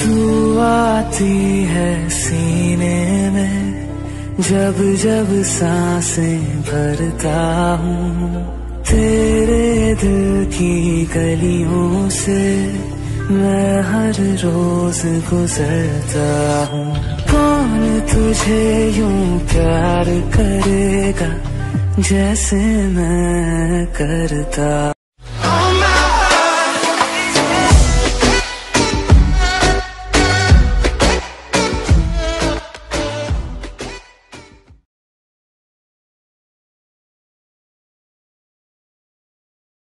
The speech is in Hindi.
तू आती है सीने में, जब जब साँसें भरता हूँ। तेरे दिल की गलियों से मैं हर रोज गुजरता हूँ। कौन तुझे यूँ प्यार करेगा, जैसे मैं करता